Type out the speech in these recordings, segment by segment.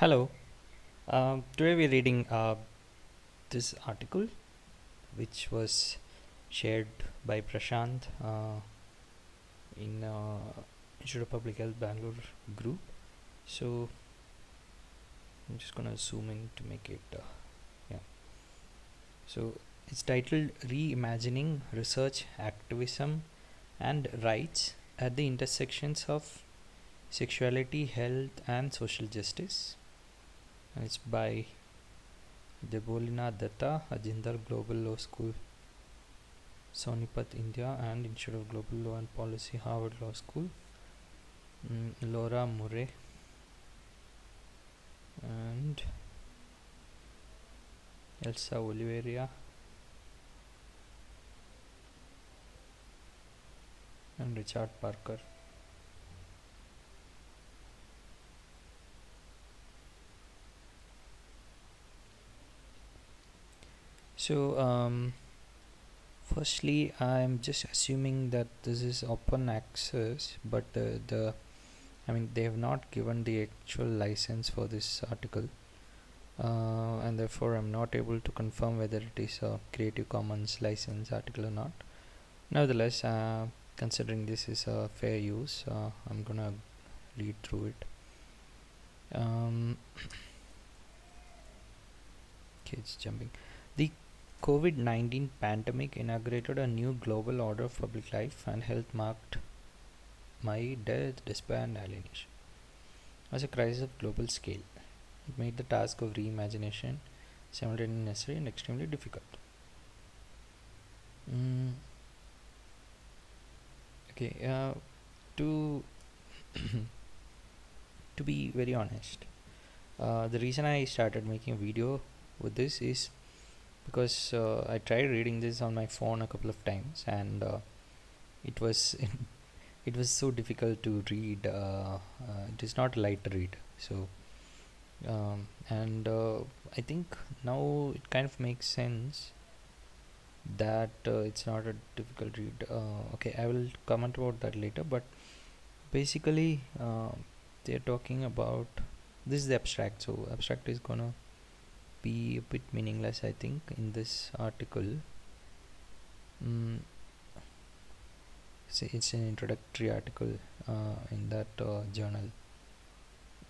Hello. Um, today we're reading uh, this article, which was shared by Prashant uh, in uh, Institute of Public Health Bangalore group. So I'm just gonna zoom in to make it. Uh, yeah. So it's titled "Reimagining Research Activism and Rights at the Intersections of Sexuality, Health, and Social Justice." And it's by Debolina Dutta, Ajindal Global Law School, Sonipat, India, and Institute of Global Law and Policy, Harvard Law School, mm, Laura Murray, and Elsa Oliveira, and Richard Parker. So, um, firstly, I'm just assuming that this is open access, but the, the I mean, they have not given the actual license for this article, uh, and therefore, I'm not able to confirm whether it is a Creative Commons license article or not. Nevertheless, uh, considering this is a fair use, uh, I'm gonna read through it. Um, it's jumping. The COVID 19 pandemic inaugurated a new global order of public life and health marked my death, despair, and alienation. As a crisis of global scale, it made the task of reimagination simultaneously necessary and extremely difficult. Mm. Okay, uh, to to be very honest, uh, the reason I started making a video with this is because uh, I tried reading this on my phone a couple of times and uh, it was it was so difficult to read uh, uh, it is not light read. So um, and uh, I think now it kind of makes sense that uh, it's not a difficult read. Okay I will comment about that later but basically they're talking about this is the abstract. So abstract is gonna be a bit meaningless I think in this article. Mm, it's an introductory article uh, in that uh, journal.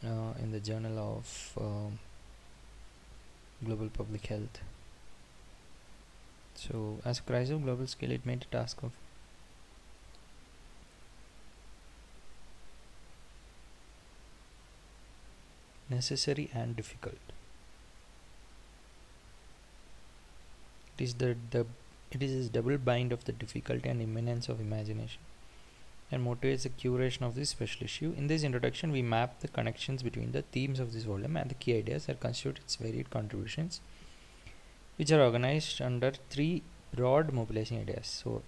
Uh, in the journal of um, global public health. So as a crisis of global scale it made a task of necessary and difficult it is the, the it is this double bind of the difficulty and imminence of imagination and motivates the curation of this special issue. In this introduction, we map the connections between the themes of this volume and the key ideas that constitute its varied contributions, which are organized under three broad mobilizing ideas. So,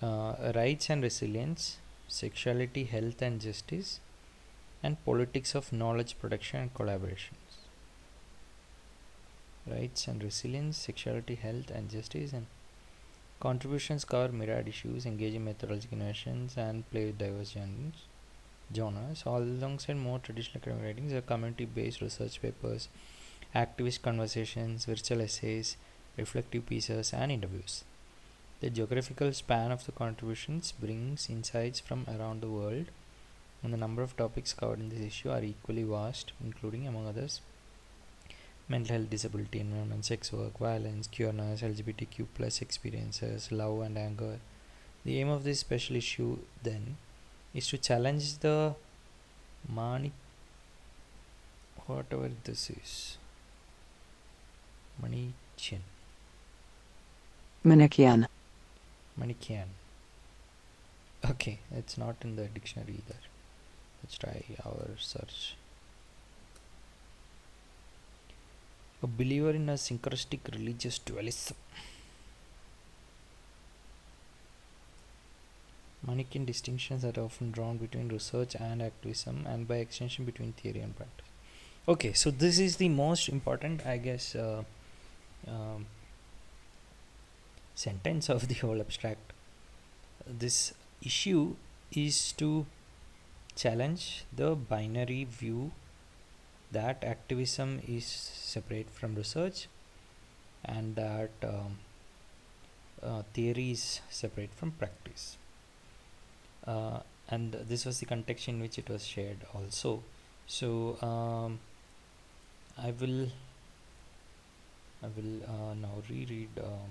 uh, rights and resilience, sexuality, health and justice, and politics of knowledge production and collaboration rights and resilience, sexuality, health, and justice, and contributions cover myriad issues, engaging methodological innovations, and play with diverse genres. Genres, all alongside more traditional academic writings, are community-based research papers, activist conversations, virtual essays, reflective pieces, and interviews. The geographical span of the contributions brings insights from around the world, and the number of topics covered in this issue are equally vast, including, among others, mental health, disability, environment, sex work, violence, queerness, LGBTQ plus experiences, love and anger. The aim of this special issue then is to challenge the Mani whatever this is. Manichian. Manikian. Manikian. Okay, it's not in the dictionary either. Let's try our search. A believer in a syncretic religious dualism. Manichaean distinctions are often drawn between research and activism, and by extension between theory and practice. Okay, so this is the most important, I guess, uh, um, sentence of the whole abstract. This issue is to challenge the binary view that activism is separate from research and that um, uh, theory is separate from practice. Uh, and this was the context in which it was shared also. So um, I will I will uh, now reread uh,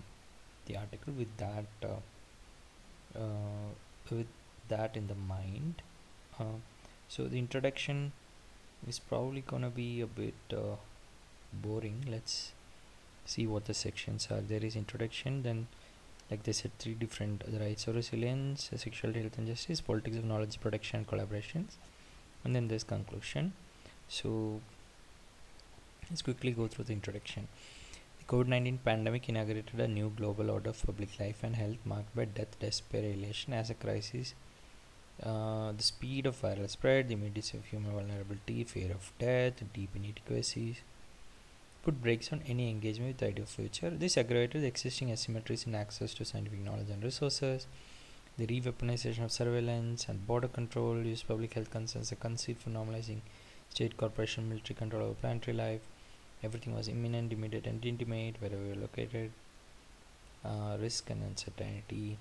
the article with that uh, uh, with that in the mind. Uh, so the introduction is probably gonna be a bit uh, boring. Let's see what the sections are. There is introduction then like they said three different rights of resilience sexual health and justice politics of knowledge production and collaborations and then there's conclusion. So let's quickly go through the introduction. The covid-19 pandemic inaugurated a new global order of public life and health marked by death desperation as a crisis uh, the speed of viral spread, the immediacy of human vulnerability, fear of death, deep inadequacies, put brakes on any engagement with the idea of future. This aggravated the existing asymmetries in access to scientific knowledge and resources. The re-weaponization of surveillance and border control use public health concerns a conceit for normalizing state corporation military control over planetary life. Everything was imminent, immediate, and intimate wherever we were located. Uh, risk and uncertainty.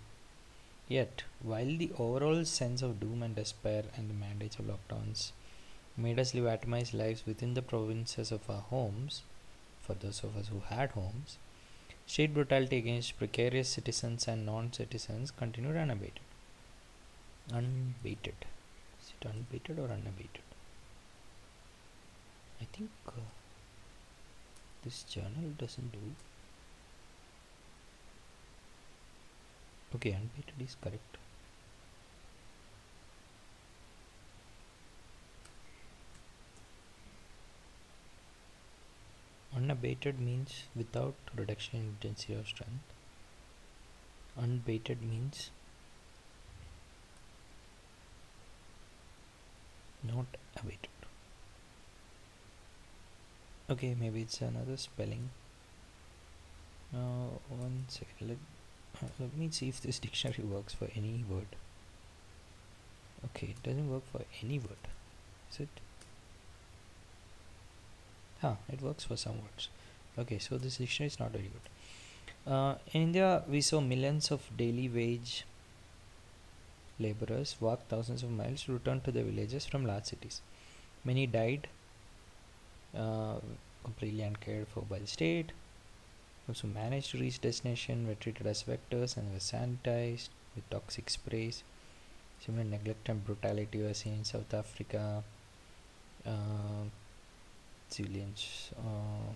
Yet, while the overall sense of doom and despair and the mandates of lockdowns made us live atomized lives within the provinces of our homes, for those of us who had homes, state brutality against precarious citizens and non citizens continued unabated. Unabated. Is it unabated or unabated? I think uh, this journal doesn't do okay unabated is correct. Unabated means without reduction in intensity or strength. Unbaited means not abated. Okay maybe it's another spelling. Uh, one second let let me see if this dictionary works for any word. Okay it doesn't work for any word is it? Huh it works for some words. Okay so this dictionary is not very good. Uh, in India we saw millions of daily wage laborers walk thousands of miles to return to their villages from large cities. Many died uh, completely uncared for by the state who managed to reach destination were treated as vectors and were sanitized with toxic sprays. Similar neglect and brutality were seen in South Africa. Uh, civilians. Uh,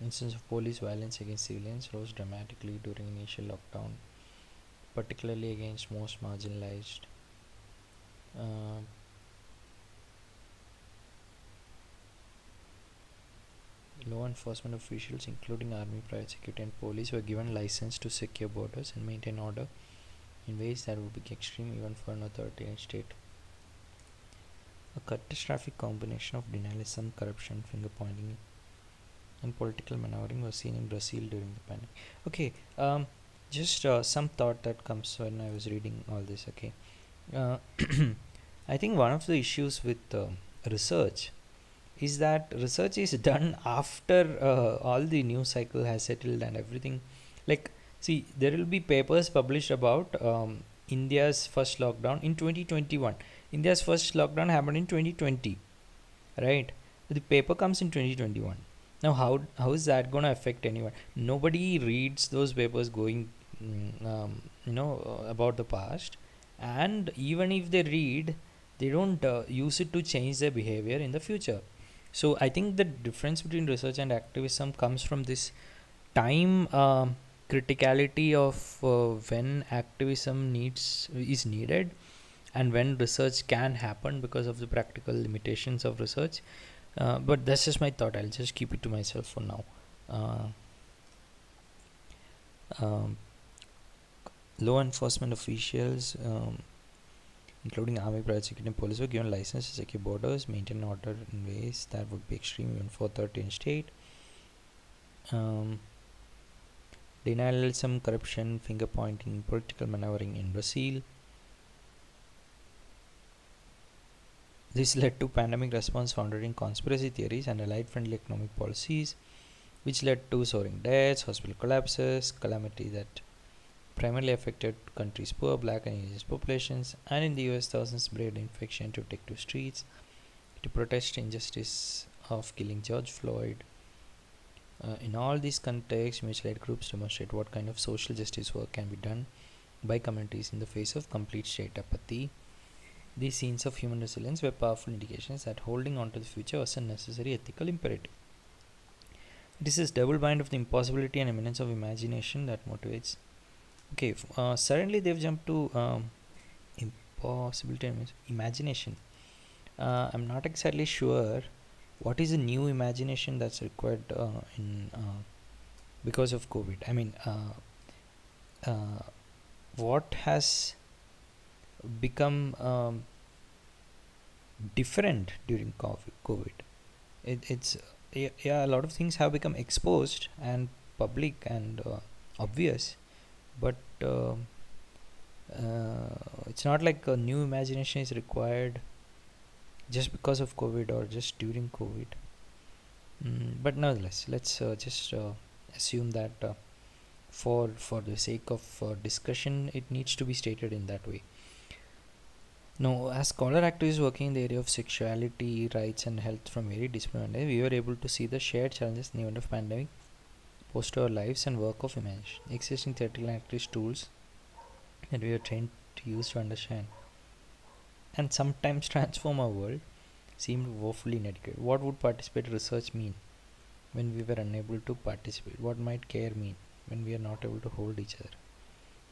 instances of police violence against civilians rose dramatically during initial lockdown, particularly against most marginalized. Uh, Law enforcement officials, including army, private security, and police, were given license to secure borders and maintain order in ways that would be extreme even for an authoritarian state. A catastrophic combination of denialism, corruption, finger pointing, and political maneuvering was seen in Brazil during the pandemic. Okay, um, just uh, some thought that comes when I was reading all this. Okay, uh, I think one of the issues with uh, research is that research is done after uh, all the news cycle has settled and everything. Like see there will be papers published about um, india's first lockdown in 2021 india's first lockdown happened in 2020 right? The paper comes in 2021 now how how is that going to affect anyone? Nobody reads those papers going mm, um, you know uh, about the past. And even if they read they don't uh, use it to change their behavior in the future so i think the difference between research and activism comes from this time uh, criticality of uh, when activism needs is needed and when research can happen because of the practical limitations of research. Uh, but that's just my thought. I'll just keep it to myself for now. Uh, um, law enforcement officials um, including army, private security, and police, were given license to secure borders, maintain order in ways that would be extreme even for third state. Um, denialism, corruption, finger pointing, political maneuvering in Brazil. This led to pandemic response founded in conspiracy theories and allied friendly economic policies, which led to soaring deaths, hospital collapses, calamity that primarily affected countries' poor black and indigenous populations, and in the US, thousands braved infection to take to streets to protest injustice of killing George Floyd. Uh, in all these contexts, mutual aid groups demonstrate what kind of social justice work can be done by communities in the face of complete state apathy. These scenes of human resilience were powerful indications that holding on to the future was a necessary ethical imperative. It is this double bind of the impossibility and imminence of imagination that motivates. Okay, uh, suddenly they've jumped to um, impossibility imagination. Uh, I'm not exactly sure what is the new imagination that's required uh, in uh, because of COVID. I mean, uh, uh, what has become um, different during COVID? It, it's yeah, yeah, a lot of things have become exposed and public and obvious, but uh, uh, it's not like a new imagination is required just because of COVID or just during COVID. Mm, but nonetheless, let's uh, just uh, assume that uh, for for the sake of discussion, it needs to be stated in that way. Now, as scholar activists working in the area of sexuality, rights, and health from very disciplined, we were able to see the shared challenges in the event of pandemic posed our lives and work of imagination. Existing theoretical and activist tools that we are trained to use to understand and sometimes transform our world seemed woefully inadequate. What would participatory research mean when we were unable to participate? What might care mean when we are not able to hold each other?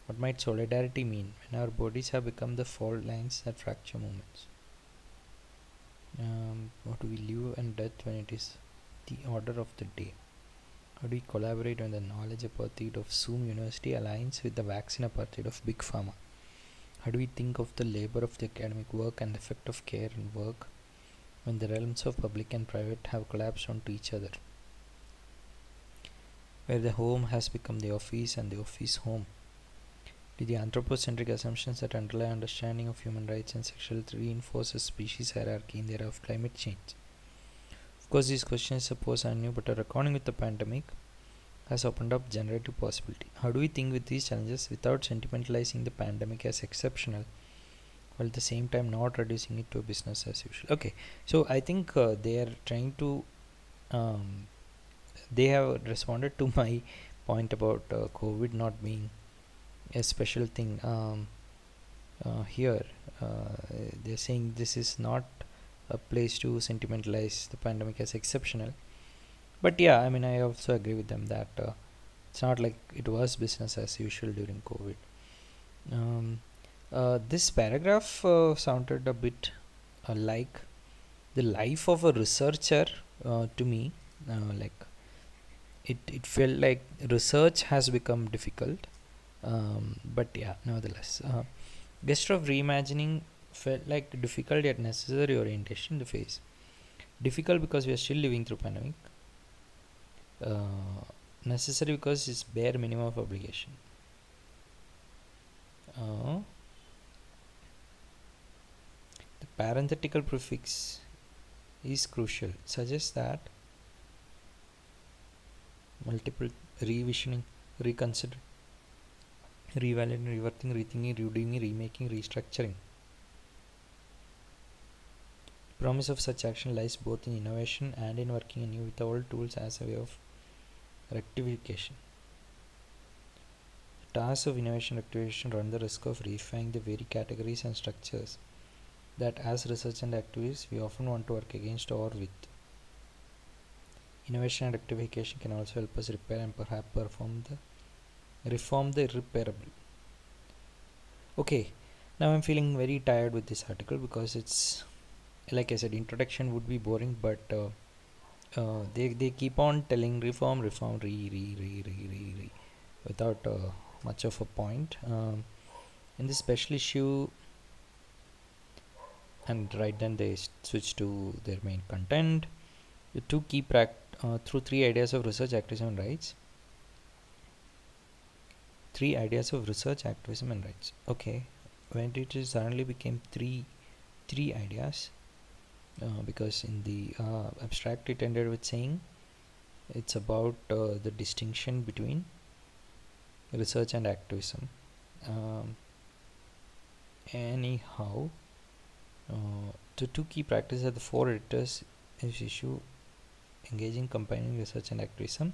What might solidarity mean when our bodies have become the fault lines that fracture moments? Um, what do we live and death when it is the order of the day? How do we collaborate on the knowledge apartheid of Zoom University aligns with the vaccine apartheid of Big Pharma? How do we think of the labor of the academic work and the effect of care and work when the realms of public and private have collapsed onto each other? Where the home has become the office and the office home do the anthropocentric assumptions that underlie understanding of human rights and sexuality reinforce a species hierarchy in the era of climate change? Course, these questions suppose are new, but a reckoning with the pandemic has opened up generative possibility. How do we think with these challenges without sentimentalizing the pandemic as exceptional, while at the same time not reducing it to a business as usual? Okay, so I think uh, they are trying to, um, they have responded to my point about uh, COVID not being a special thing um, uh, here uh, they're saying this is not a place to sentimentalize the pandemic as exceptional. But yeah i mean i also agree with them that uh, it's not like it was business as usual during covid. Um, uh, this paragraph uh, sounded a bit uh, like the life of a researcher to me like it, it felt like research has become difficult. Um, but yeah nevertheless uh, gesture of reimagining felt like difficult yet necessary orientation in the phase difficult because we are still living through pandemic. Uh, necessary because it's bare minimum of obligation. Uh, the parenthetical prefix is crucial. It suggests that multiple revisioning reconsider reevaluating, reworking, rethinking, redoing, remaking, restructuring. Promise of such action lies both in innovation and in working anew with old tools as a way of rectification. The tasks of innovation rectification run the risk of reifying the very categories and structures that as research and activists we often want to work against or with. Innovation and rectification can also help us repair and perhaps perform the reform the irreparable okay now i'm feeling very tired with this article because it's like i said introduction would be boring but uh, uh, they, they keep on telling reform reform re re re re re, re without uh, much of a point. Um, in this special issue and right then they switch to their main content. The two key pract uh, through three ideas of research activism and rights. Three ideas of research activism and rights. Okay. When it suddenly became three three ideas uh, because in the uh, abstract it ended with saying it's about uh, the distinction between research and activism. Um, anyhow uh, the two key practices of the four editors is issue engaging combining research and activism.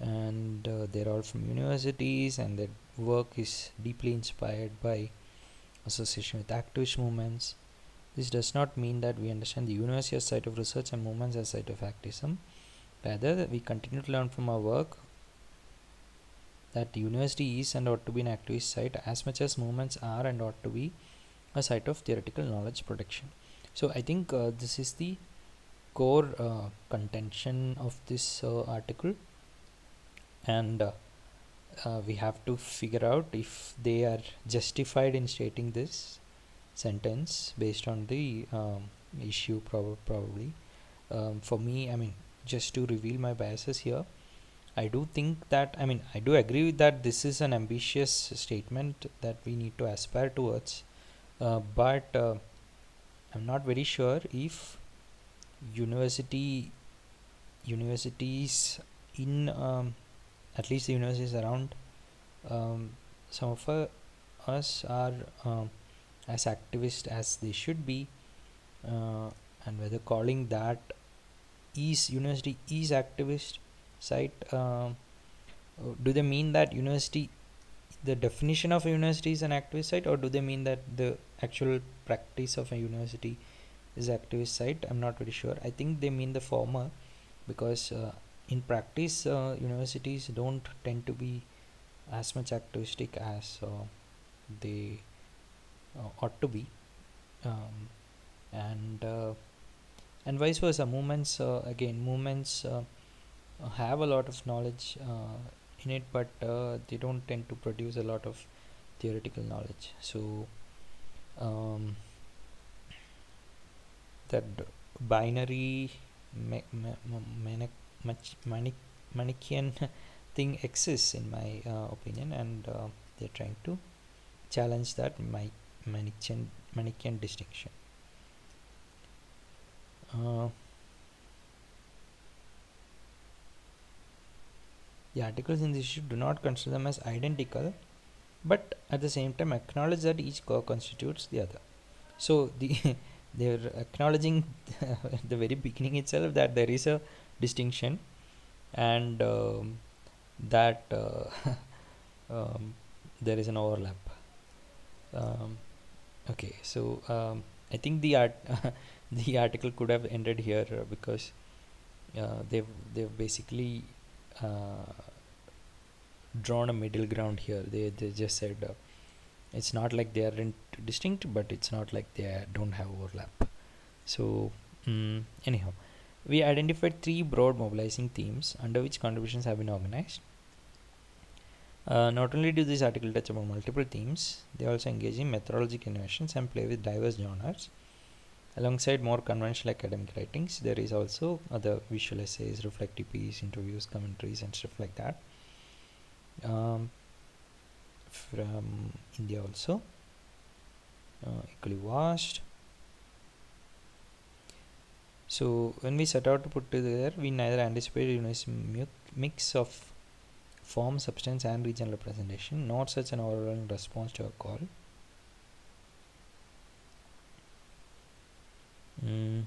And uh, they're all from universities and their work is deeply inspired by association with activist movements this does not mean that we understand the university as site of research and movements as site of activism. Rather we continue to learn from our work that the university is and ought to be an activist site as much as movements are and ought to be a site of theoretical knowledge production. So i think uh, this is the core uh, contention of this uh, article. And uh, uh, we have to figure out if they are justified in stating this sentence based on the um, issue prob- probably. Um, for me i mean just to reveal my biases here I do think that I mean I do agree with that this is an ambitious statement that we need to aspire towards uh, but uh, I'm not very sure if university universities in um, at least the universities around um, some of uh, us are um, as activist as they should be uh, and whether calling that is university is activist site um, uh, do they mean that university the definition of a university is an activist site or do they mean that the actual practice of a university is activist site? I'm not very sure. I think they mean the former because uh, in practice uh, universities don't tend to be as much activistic as uh, they ought to be. Um, and uh, and vice versa movements again movements have a lot of knowledge uh, in it but uh, they don't tend to produce a lot of theoretical knowledge. So um, that binary me- me- Manichean thing exists in my uh, opinion and uh, they're trying to challenge that my Manichean Manichean distinction uh, The articles in this issue do not consider them as identical, but at the same time acknowledge that each co-constitutes the other. So the they're acknowledging at the very beginning itself that there is a distinction and um, that uh, um, there is an overlap. Um, okay, so um, I think the art the article could have ended here uh, because uh, they've they've basically uh, drawn a middle ground here. They, they just said uh, it's not like they aren't distinct but it's not like they don't have overlap. So mm, anyhow we identified three broad mobilizing themes under which contributions have been organized uh, not only do this article touch upon multiple themes they also engage in methodological innovations and play with diverse genres. Alongside more conventional academic writings there is also other visual essays reflective pieces interviews commentaries and stuff like that. Um, from India also. Uh, equally vast. So when we set out to put together we neither anticipated a mix of form substance and regional representation not such an overwhelming response to a call mm.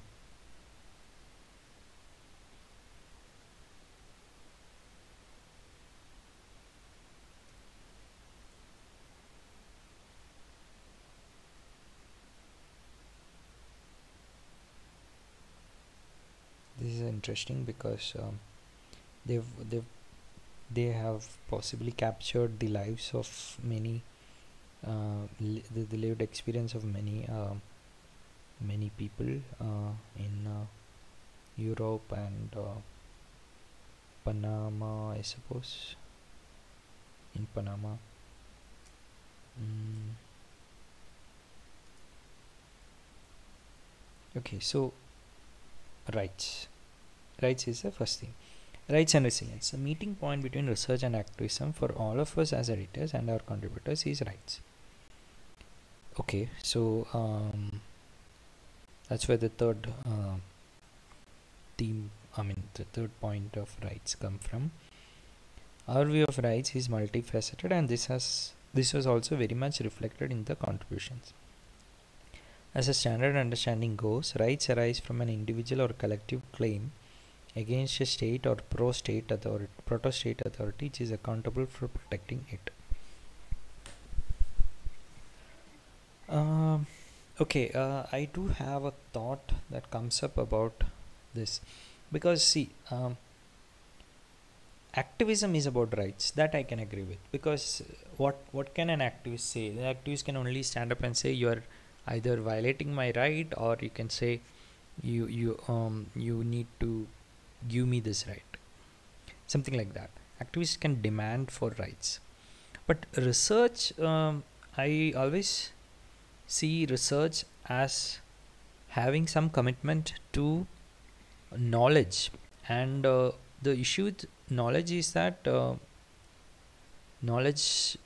this is interesting because um, they've they've they have possibly captured the lives of many uh, li- the, lived experience of many uh, many people uh, in uh, Europe and uh, Panama I suppose. In Panama. Mm. okay so rights. Rights is the first thing rights and resilience the meeting point between research and activism for all of us as editors and our contributors is rights. Okay so um, that's where the third uh, theme i mean the third point of rights come from. Our view of rights is multifaceted and this has this was also very much reflected in the contributions. As a standard understanding goes rights arise from an individual or collective claim against a state or pro-state authority proto-state authority which is accountable for protecting it. Um, okay uh, i do have a thought that comes up about this. Because see um, activism is about rights. That i can agree with. Because what what can an activist say? The activist can only stand up and say you are either violating my right or you can say you you um you need to give me this right. Something like that. Activists can demand for rights. But research um, i always see research as having some commitment to knowledge. And uh, the issue with knowledge is that uh, knowledge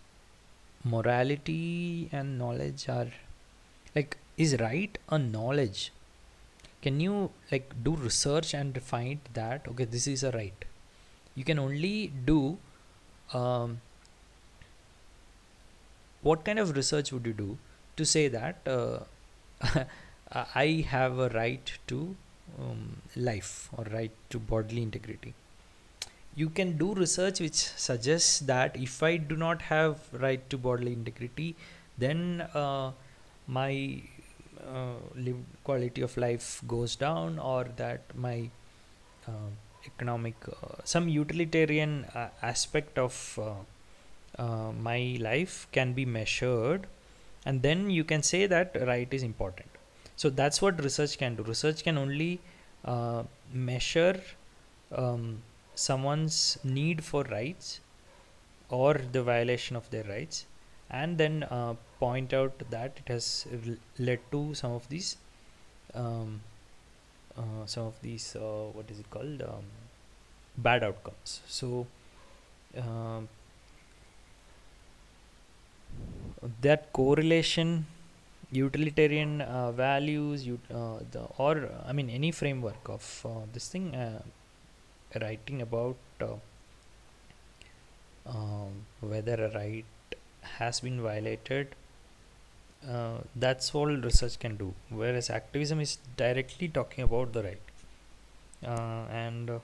morality and knowledge are like is right a knowledge can you like do research and find that? Okay this is a right. You can only do um, what kind of research would you do to say that uh, I have a right to um, life or right to bodily integrity? You can do research which suggests that if I do not have right to bodily integrity then uh, my uh, quality of life goes down or that my uh, economic uh, some utilitarian uh, aspect of uh, uh, my life can be measured and then you can say that right is important. So that's what research can do. Research can only measure um, someone's need for rights or the violation of their rights and then uh, point out that it has led to some of these um, uh, some of these uh, what is it called um, bad outcomes. So um, that correlation utilitarian uh, values uh, the or i mean any framework of uh, this thing writing about um, whether a right has been violated uh, that's all research can do. Whereas activism is directly talking about the right. Uh, and uh,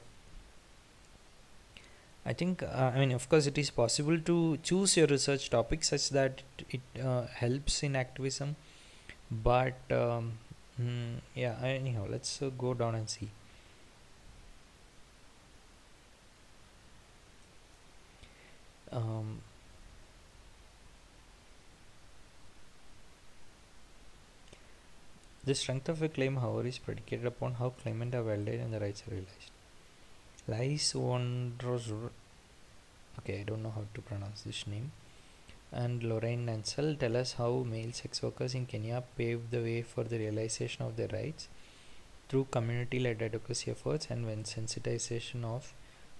I think uh, I mean of course it is possible to choose your research topic such that it, it uh, helps in activism. But um, mm, yeah anyhow let's uh, go down and see. Um, The strength of a claim, however, is predicated upon how claimant are validated and the rights are realized. Lais Wondros, okay, I don't know how to pronounce this name, and Lorraine Nencel tell us how male sex workers in Kenya paved the way for the realization of their rights through community-led advocacy efforts and when sensitization of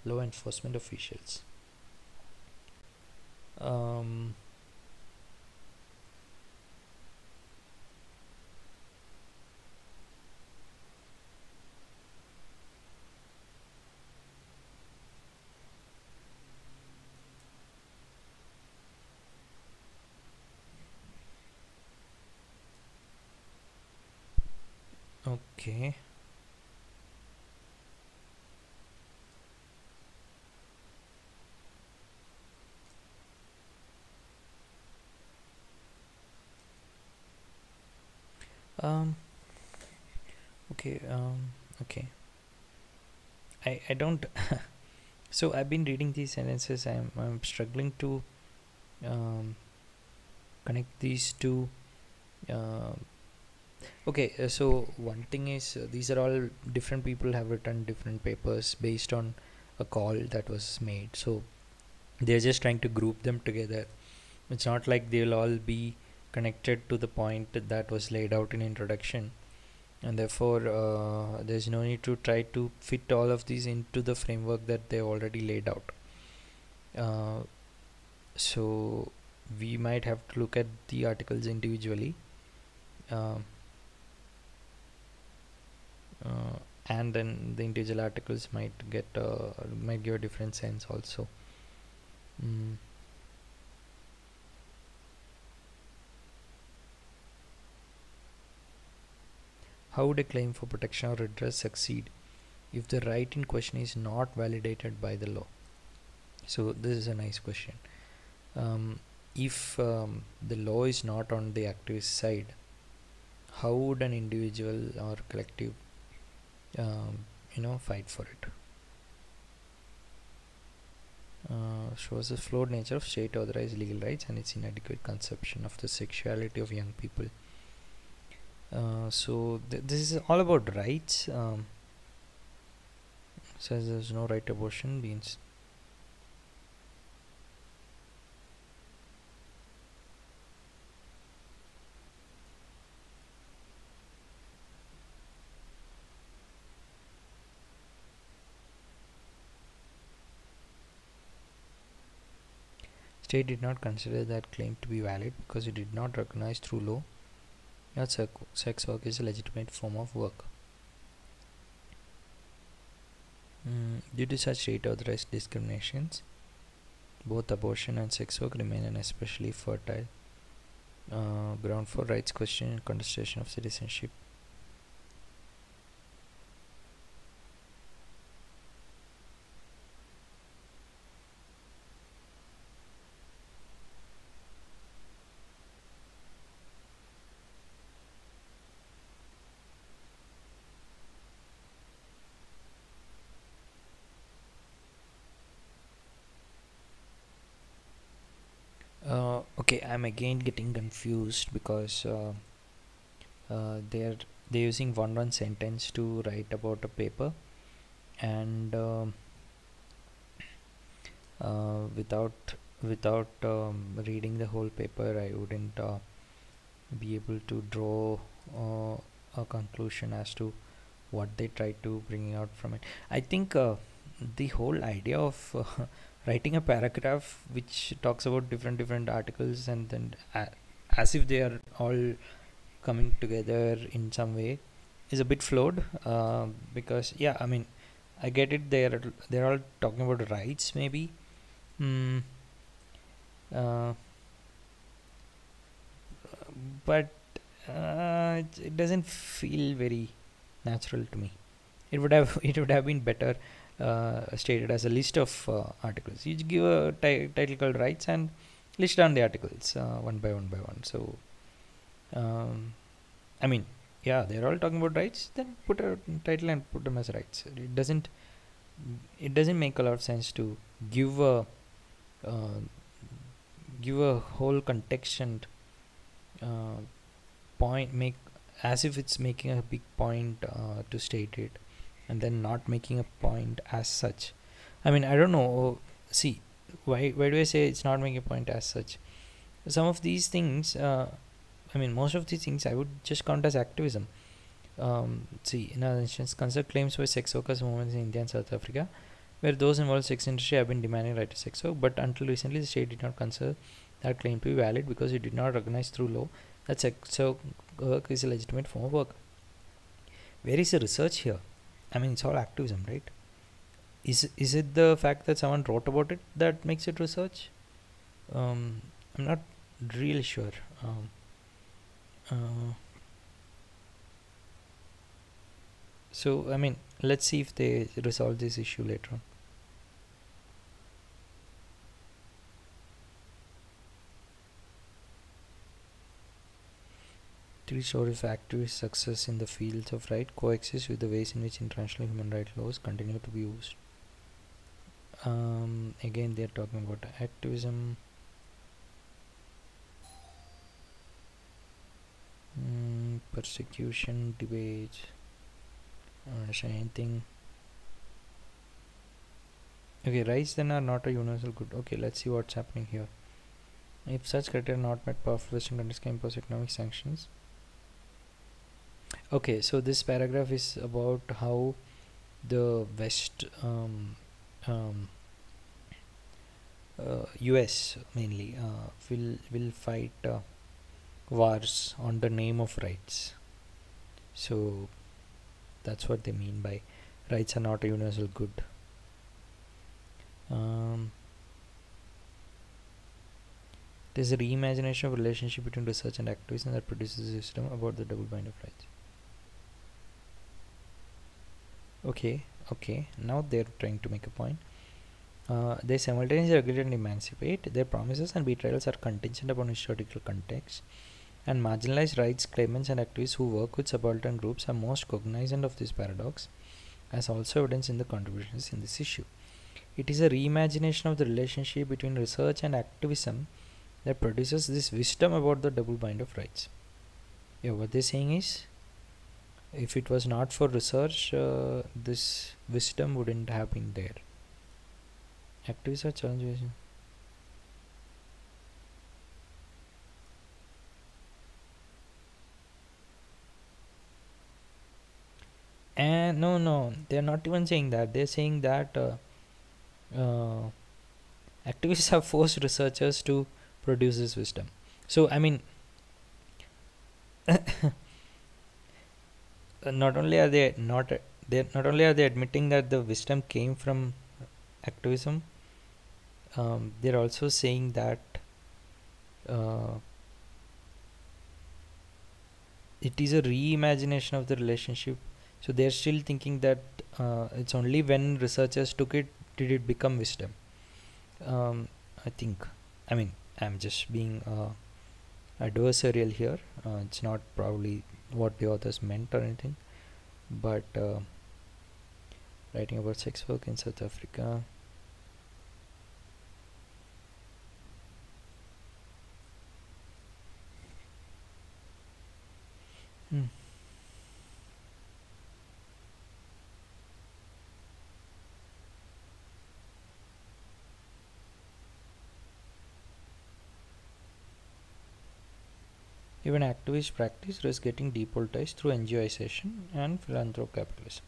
law enforcement officials. Um, Okay. Um, okay, um, okay. I, I don't, so I've been reading these sentences, I'm, I'm struggling to um, connect these two uh, okay uh, so one thing is uh, these are all different people have written different papers based on a call that was made. So they're just trying to group them together. It's not like they'll all be connected to the point that was laid out in introduction. And therefore uh, there's no need to try to fit all of these into the framework that they already laid out. Uh, so we might have to look at the articles individually. Um, and then the individual articles might get uh, might give a different sense also. Mm. how would a claim for protection or redress succeed if the right in question is not validated by the law? So this is a nice question. Um, if um, the law is not on the activist side how would an individual or collective um, you know fight for it. Uh, shows the flawed nature of state authorized legal rights and its inadequate conception of the sexuality of young people. Uh, so th this is all about rights um, says there's no right abortion means state did not consider that claim to be valid because it did not recognize through law that sex work is a legitimate form of work. Mm, due to such state authorized discriminations, both abortion and sex work remain an especially fertile uh, ground for rights question and contestation of citizenship. okay i'm again getting confused because uh, uh, they're they're using one run sentence to write about a paper and um, uh, without without um, reading the whole paper I wouldn't uh, be able to draw uh, a conclusion as to what they try to bring out from it. I think the whole idea of writing a paragraph which talks about different different articles and then uh, as if they are all coming together in some way is a bit flawed uh, because yeah i mean i get it they're they're all talking about rights maybe hmm. uh, but uh, it doesn't feel very natural to me it would have it would have been better uh, stated as a list of uh, articles. You give a title called rights and list down the articles uh, one by one by one. So, um, I mean, yeah, they're all talking about rights. Then put a title and put them as rights. It doesn't. It doesn't make a lot of sense to give a uh, give a whole context and uh, point make as if it's making a big point to state it and then not making a point as such. I mean i don't know. See why why do i say it's not making a point as such? Some of these things uh, i mean most of these things i would just count as activism. Um, see in other instance concert claims by sex workers movements in india and south africa where those involved sex industry have been demanding right to sex work but until recently the state did not consider that claim to be valid because it did not recognize through law that sex work is a legitimate form of work. Where is the research here I mean, it's all activism, right? Is is it the fact that someone wrote about it that makes it research? Um, I'm not really sure. Um, uh, so I mean, let's see if they resolve this issue later on. Three stories of activist success in the fields of right coexist with the ways in which international human rights laws continue to be used. Um, again, they are talking about activism. Mm, persecution, debate, understand anything. Okay, rights then are not a universal good. Okay, let's see what's happening here. If such criteria are not met, powerful Western countries can impose economic sanctions okay so this paragraph is about how the west um, um, uh, US mainly uh, will will fight uh, wars on the name of rights. So that's what they mean by rights are not a universal good. Um, there's a reimagination of relationship between research and activism that produces a system about the double bind of rights okay okay. Now they're trying to make a point. Uh, they simultaneously regulate and emancipate. Their promises and betrayals are contingent upon historical context. And marginalized rights claimants and activists who work with subaltern groups are most cognizant of this paradox as also evidenced in the contributions in this issue. It is a reimagination of the relationship between research and activism that produces this wisdom about the double bind of rights. Yeah what they're saying is if it was not for research uh, this wisdom wouldn't have been there. Activists are challenging and no no they're not even saying that. They're saying that uh, uh, activists have forced researchers to produce this wisdom. So i mean not only are they not they not only are they admitting that the wisdom came from activism um, they're also saying that uh, it is a reimagination of the relationship. So they're still thinking that uh, it's only when researchers took it did it become wisdom. Um, i think i mean i'm just being uh, adversarial here. Uh, it's not probably what the authors meant or anything. But uh, writing about sex work in South Africa hmm. Even activist practice risks getting depolitized through NGOization and philanthrocapitalism.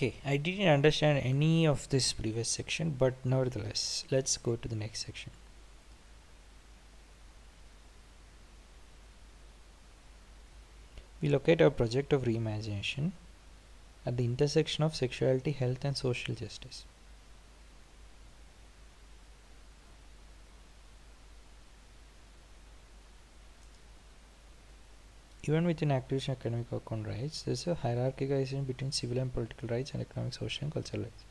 Okay I didn't understand any of this previous section but nevertheless let's go to the next section. We locate our project of reimagination at the intersection of sexuality health and social justice Even within activist academic work on rights, there is a hierarchization between civil and political rights and economic, social, and cultural rights.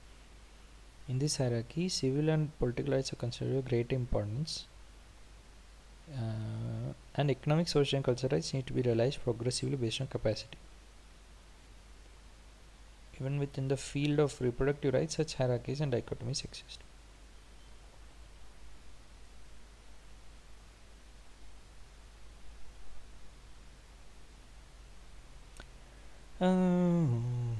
In this hierarchy, civil and political rights are considered of great importance, uh, and economic, social, and cultural rights need to be realized progressively based on capacity. Even within the field of reproductive rights, such hierarchies and dichotomies exist. Um,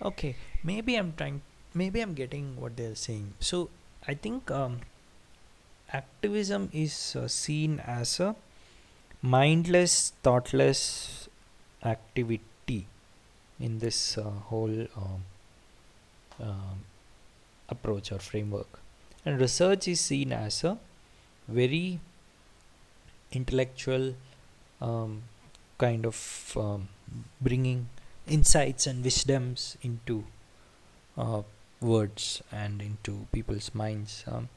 okay, maybe I'm trying, maybe I'm getting what they're saying. So I think um, activism is uh, seen as a mindless, thoughtless activity in this uh, whole uh, approach or framework, and research is seen as a very intellectual um, kind of um, bringing insights and wisdoms into uh, words and into people's minds um,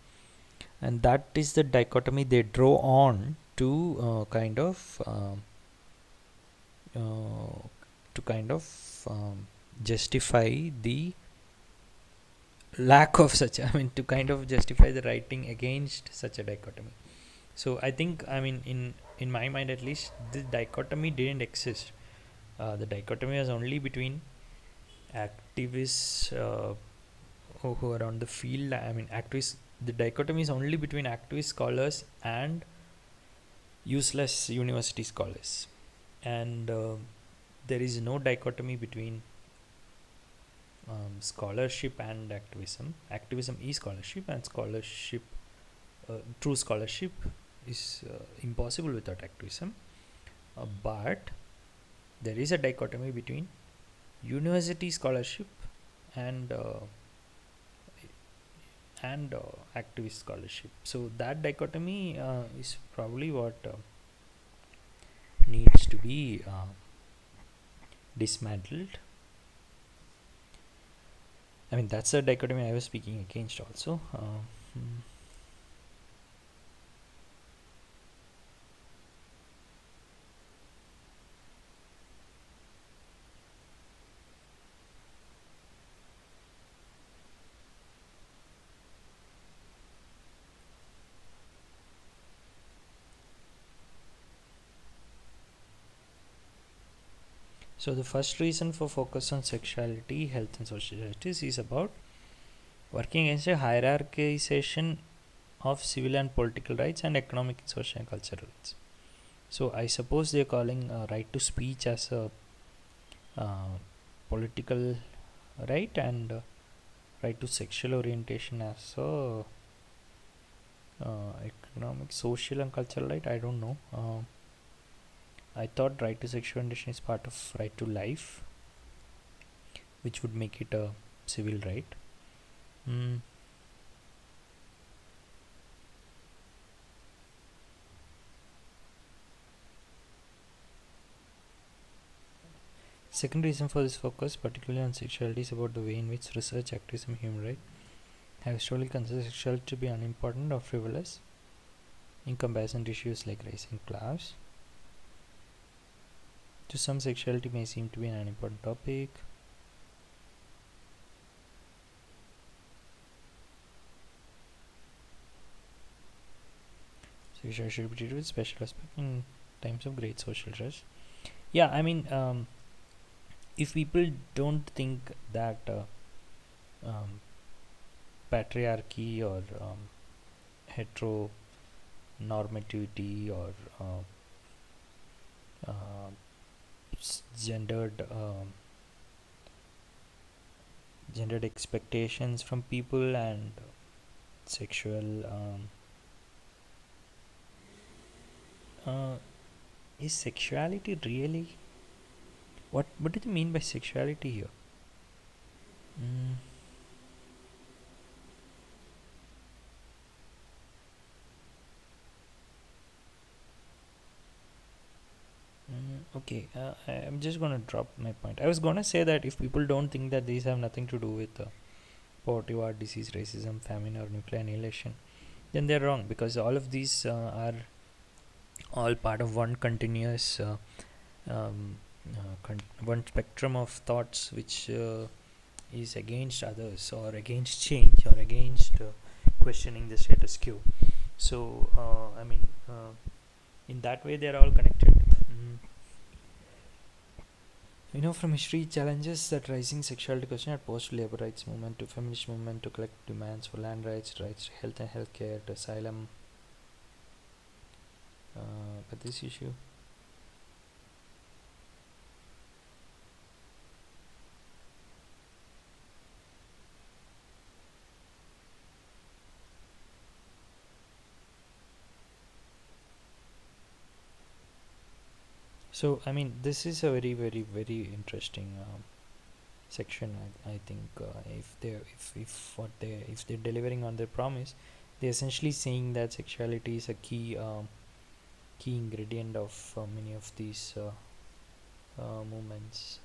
and that is the dichotomy they draw on to uh, kind of um, uh, to kind of um, justify the lack of such i mean to kind of justify the writing against such a dichotomy so i think i mean in in my mind at least the dichotomy didn't exist uh, the dichotomy was only between activists uh, who, are on the field i mean activists the dichotomy is only between activist scholars and useless university scholars and uh, there is no dichotomy between um, scholarship and activism. Activism is scholarship, and scholarship, uh, true scholarship, is uh, impossible without activism. Uh, but there is a dichotomy between university scholarship and uh, and uh, activist scholarship. So that dichotomy uh, is probably what needs to be dismantled. I mean that's a dichotomy I was speaking against also. Uh, hmm. So the first reason for focus on sexuality, health and social justice is about working against a hierarchization of civil and political rights and economic, social and cultural rights. So I suppose they're calling uh, right to speech as a uh, political right and uh, right to sexual orientation as a uh, economic, social and cultural right. I don't know. I thought right to sexual orientation is part of right to life, which would make it a civil right. Mm. Second reason for this focus, particularly on sexuality, is about the way in which research, activism, human rights have historically considered sexuality to be unimportant or frivolous in comparison to issues like race and class. To some, sexuality may seem to be an unimportant topic. Sexuality should be treated with special respect in times of great social stress. Yeah, I mean, um, if people don't think that uh, um, patriarchy or um, heteronormativity or uh, uh, gendered um, gendered expectations from people and sexual um, uh, is sexuality really what what do you mean by sexuality here mm. Mm, okay uh, i'm just gonna drop my point. I was gonna say that if people don't think that these have nothing to do with uh, poverty war disease racism famine or nuclear annihilation then they're wrong because all of these uh, are all part of one continuous uh, um, uh, con- one spectrum of thoughts which is against others or against change or against uh, questioning the status quo. So uh, i mean uh, in that way they're all connected mm. We know from history challenges that rising sexuality question had posed to labor rights movement to feminist movement to collect demands for land rights rights to health and healthcare to asylum uh, but this issue so i mean this is a very very very interesting um, section i, I think uh, if they if, if what they if they're delivering on their promise they're essentially saying that sexuality is a key um, key ingredient of uh, many of these uh, uh movements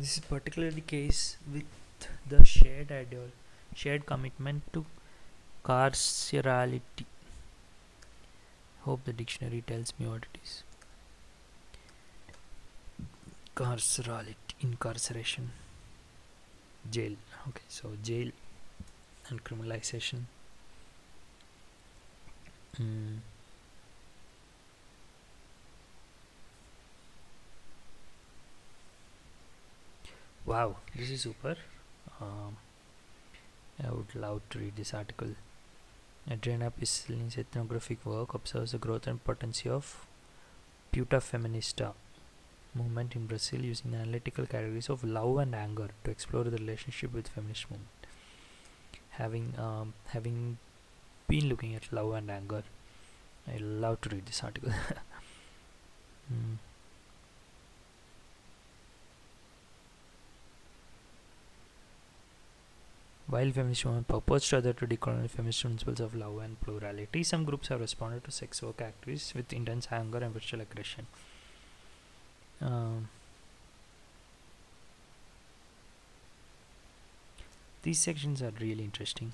This is particularly the case with the shared ideal, shared commitment to carcerality. Hope the dictionary tells me what it is. Carcerality, incarceration, jail. Okay, so jail and criminalization. Mm. Wow this is super um, I would love to read this article Adriana Piscitelli's ethnographic work observes the growth and potency of Puta Feminista movement in Brazil using analytical categories of love and anger to explore the relationship with feminist movement. Having um, having been looking at love and anger, I love to read this article. mm. While feminist movement purports to adhere to decolonial feminist principles of love and plurality, some groups have responded to sex work activists with intense anger and virtual aggression. Um, these sections are really interesting.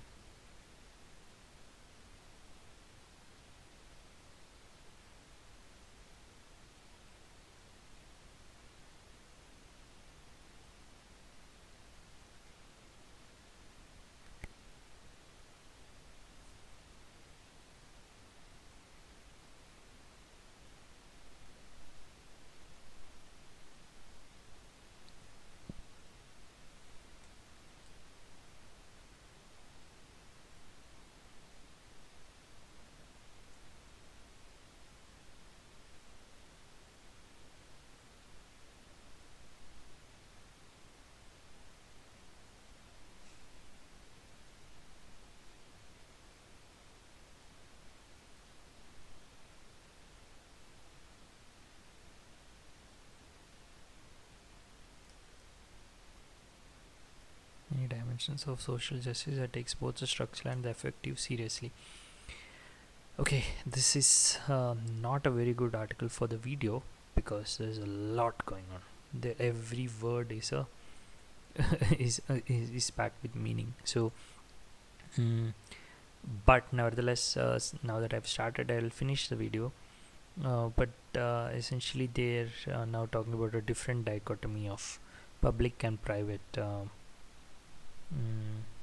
Of social justice that takes both the structural and the effective seriously. Okay, this is uh, not a very good article for the video because there's a lot going on. Every word is a is, uh, is is packed with meaning. So, mm, but nevertheless, uh, now that I've started, I'll finish the video. Uh, but uh, essentially, they're uh, now talking about a different dichotomy of public and private. Mm.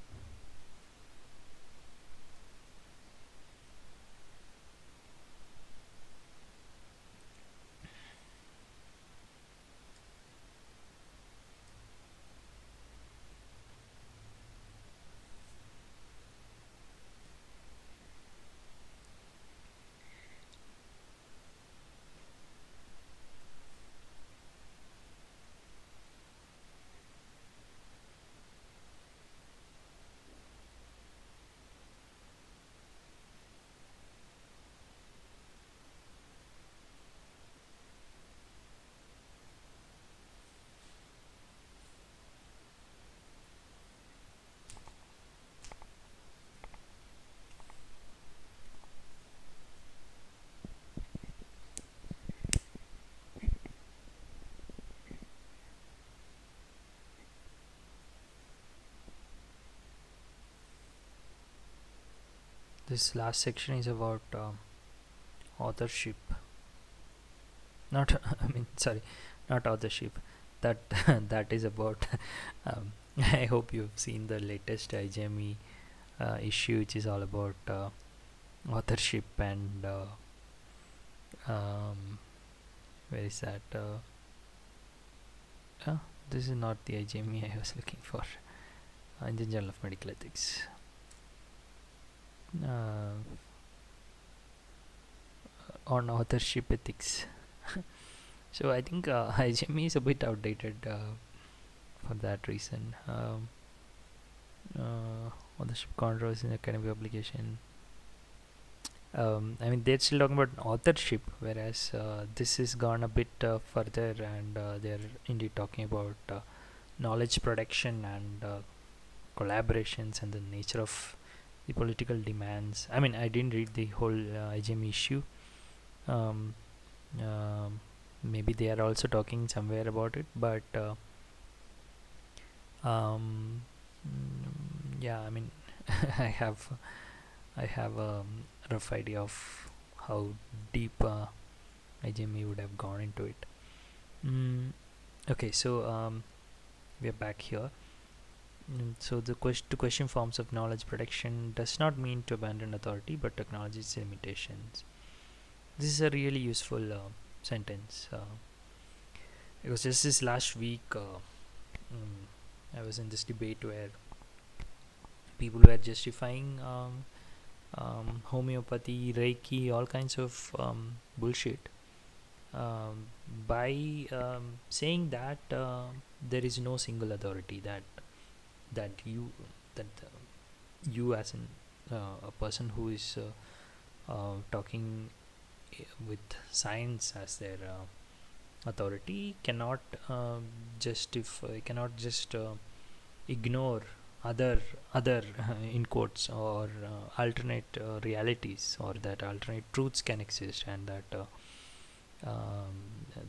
This last section is about um, authorship. Not i mean sorry not authorship. That that is about um, i hope you've seen the latest IJME uh, issue which is all about uh, authorship and uh, um, where is that uh, this is not the IJME i was looking for. Indian journal of medical ethics uh, on authorship ethics. So I think uh, IJME is a bit outdated uh, for that reason. Um, uh, authorship controls in academic publication um, I mean they're still talking about authorship whereas uh, this is gone a bit uh, further and uh, they're indeed talking about uh, knowledge production and uh, collaborations and the nature of the political demands. I mean I didn't read the whole uh, IJME issue. Um, um, maybe they are also talking somewhere about it but uh, um, yeah I mean I have I have a rough idea of how deep uh, IJME would have gone into it. Mm, okay so um, we are back here so the question to question forms of knowledge production does not mean to abandon authority but technology's limitations. This is a really useful uh, sentence uh, because just this last week uh, mm, I was in this debate where people were justifying um, um, homeopathy, Reiki, all kinds of um, bullshit um, by um, saying that uh, there is no single authority that that you that uh, you as an uh, a person who is uh, uh, talking eh, with science as their uh, authority cannot um, justify cannot just ignore other other in quotes or alternate realities or that alternate truths can exist and that um,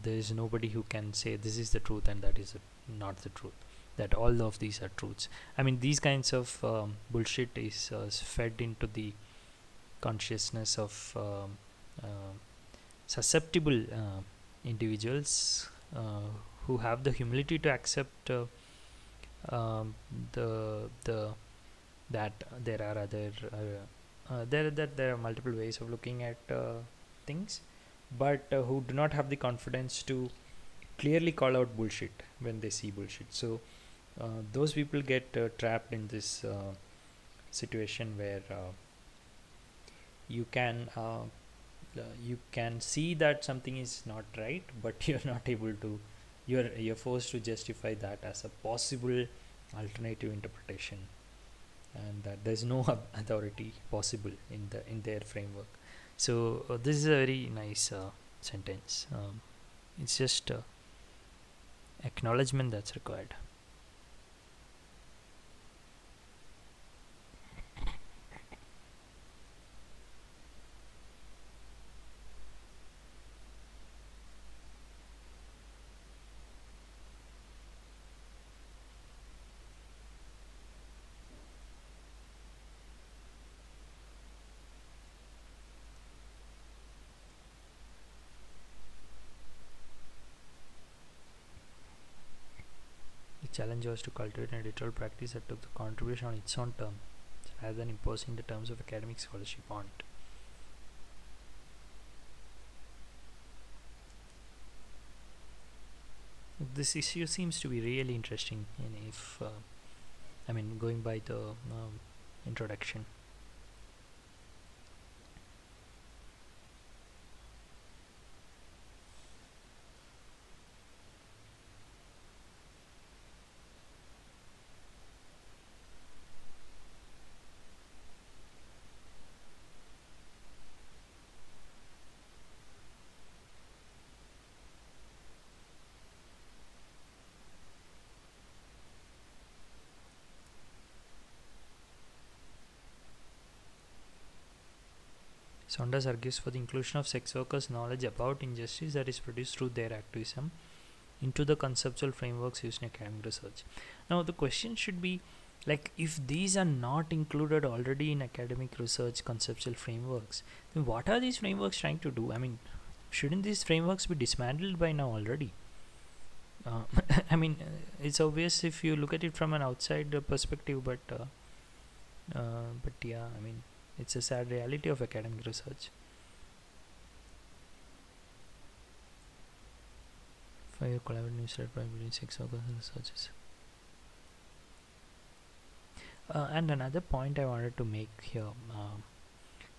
there is nobody who can say this is the truth and that is not the truth that all of these are truths. I mean these kinds of um, bullshit is uh, fed into the consciousness of um, uh, susceptible uh, individuals uh, who have the humility to accept uh, um, the the that there are other uh, there that there are multiple ways of looking at things but who do not have the confidence to clearly call out bullshit when they see bullshit. So uh, those people get uh, trapped in this uh, situation where uh, you can uh, you can see that something is not right but you're not able to you're you're forced to justify that as a possible alternative interpretation. And that there's no authority possible in the in their framework. So uh, this is a very nice uh, sentence. Um, it's just uh, acknowledgement that's required was to cultivate an editorial practice that took the contribution on its own terms rather than imposing the terms of academic scholarship on it. This issue seems to be really interesting and if uh, I mean going by the um, introduction Saunders argues for the inclusion of sex workers' knowledge about injustice that is produced through their activism into the conceptual frameworks used in academic research. Now, the question should be like if these are not included already in academic research conceptual frameworks, then what are these frameworks trying to do? I mean, shouldn't these frameworks be dismantled by now already? Uh, I mean, uh, it's obvious if you look at it from an outside perspective, but uh, uh, but yeah, I mean, it's a sad reality of academic research. Five collaborative research between six researchers. Uh, and another point I wanted to make here um,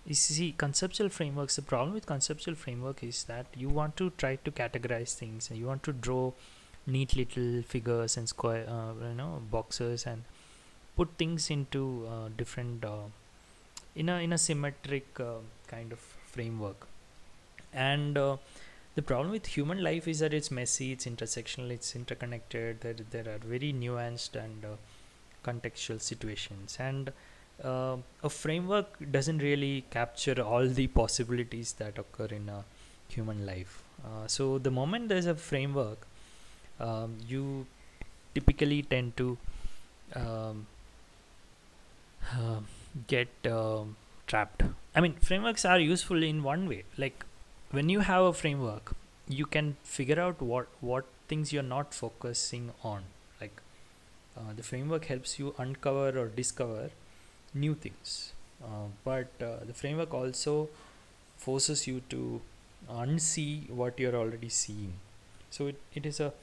is see conceptual frameworks. The problem with conceptual framework is that you want to try to categorize things. And you want to draw neat little figures and square, uh, you know, boxes and put things into uh, different uh, in a in a symmetric uh, kind of framework. And uh, the problem with human life is that it's messy it's intersectional it's interconnected there, there are very nuanced and uh, contextual situations. And uh, a framework doesn't really capture all the possibilities that occur in a human life. Uh, so the moment there's a framework um, you typically tend to um, uh, get um, trapped. I mean frameworks are useful in one way. Like when you have a framework you can figure out what what things you're not focusing on. Like uh, the framework helps you uncover or discover new things. Uh, but uh, the framework also forces you to unsee what you're already seeing. So it, it is a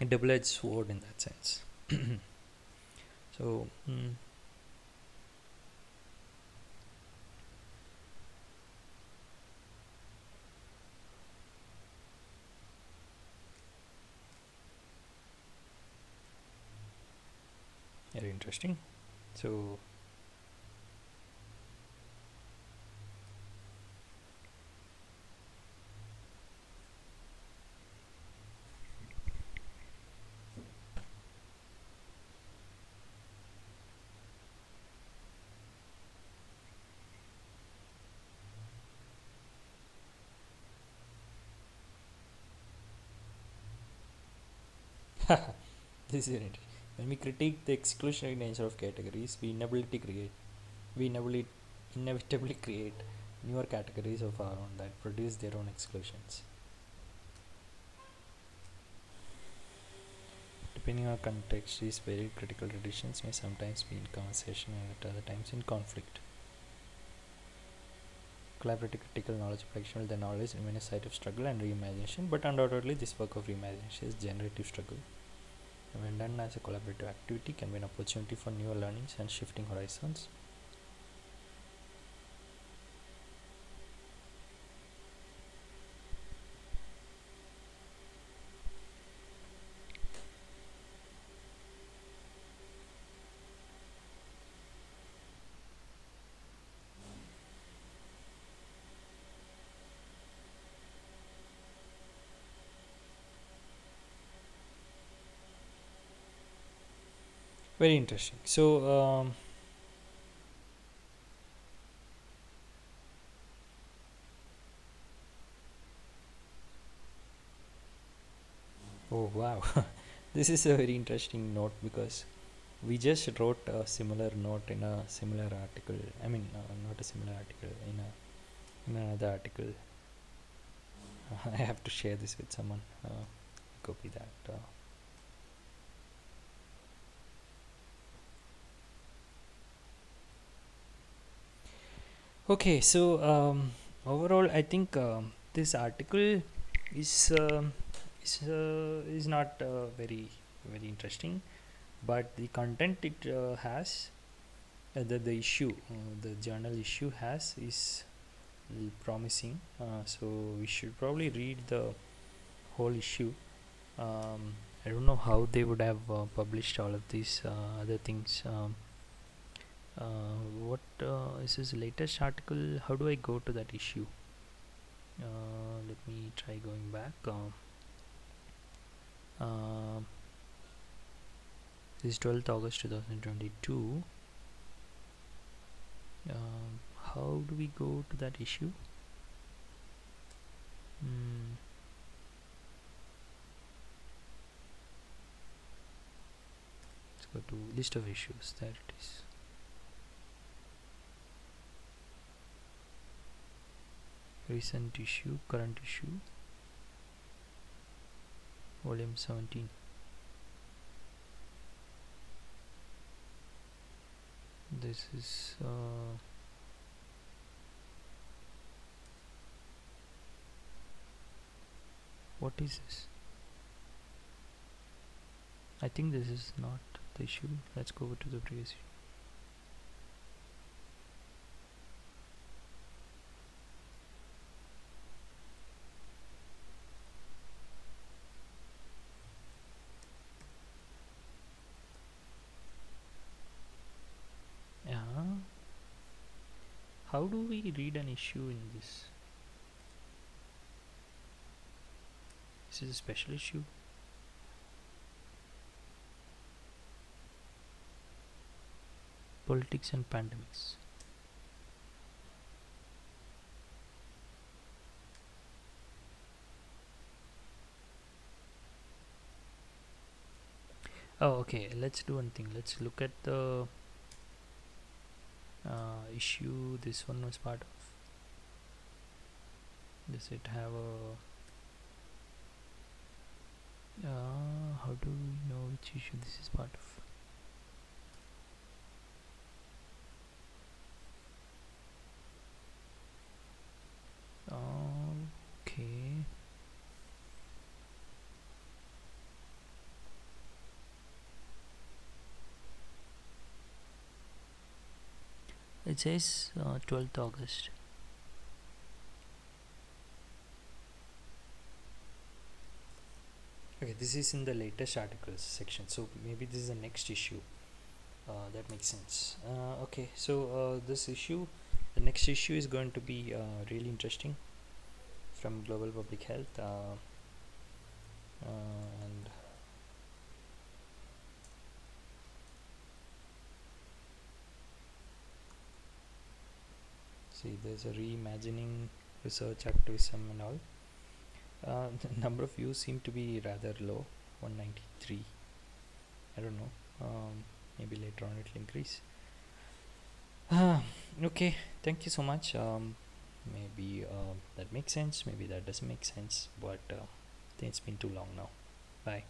a double-edged sword in that sense. So mm, very interesting. So this is it when we critique the exclusionary nature of categories we inevitably create we inevitably inevitably create newer categories of our own that produce their own exclusions. Depending on context these very critical traditions may sometimes be in conversation and at other times in conflict. Collaborative critical knowledge production will then always remain a site of struggle and reimagination but undoubtedly this work of reimagination is generative struggle when done as a collaborative activity can be an opportunity for new learnings and shifting horizons very interesting. So um, oh wow. This is a very interesting note because we just wrote a similar note in a similar article i mean uh, not a similar article in a in another article. I have to share this with someone uh, copy that uh, okay so um, overall i think um, this article is uh, is uh, is not uh, very very interesting but the content it uh, has uh, the, the issue uh, the journal issue has is promising so we should probably read the whole issue. Um, i don't know how they would have published all of these other things um, uh, what uh, is his latest article? How do i go to that issue? Uh, let me try going back. Um, uh, this is 12th august 2022 um, how do we go to that issue? Hmm. let's go to list of issues. There it is recent issue current issue volume 17 this is uh, what is this? I think this is not the issue. Let's go over to the previous issue yeah how do we read an issue in this? This is a special issue. Politics and pandemics. Oh okay. Let's do one thing. Let's look at the uh, issue. This one was part of does it have a uh, how do we know which issue this is part of? Okay it says uh, 12th August. Okay this is in the latest articles section so maybe this is the next issue. Uh, that makes sense. Uh, okay so uh, this issue the next issue is going to be uh, really interesting from global public health uh, uh, and see there's a reimagining research activism and all. Uh, the number of views seem to be rather low 193 I don't know. Um, maybe later on it will increase. Uh, okay. Thank you so much. Um, maybe uh, that makes sense. Maybe that doesn't make sense but uh, it's been too long now. Bye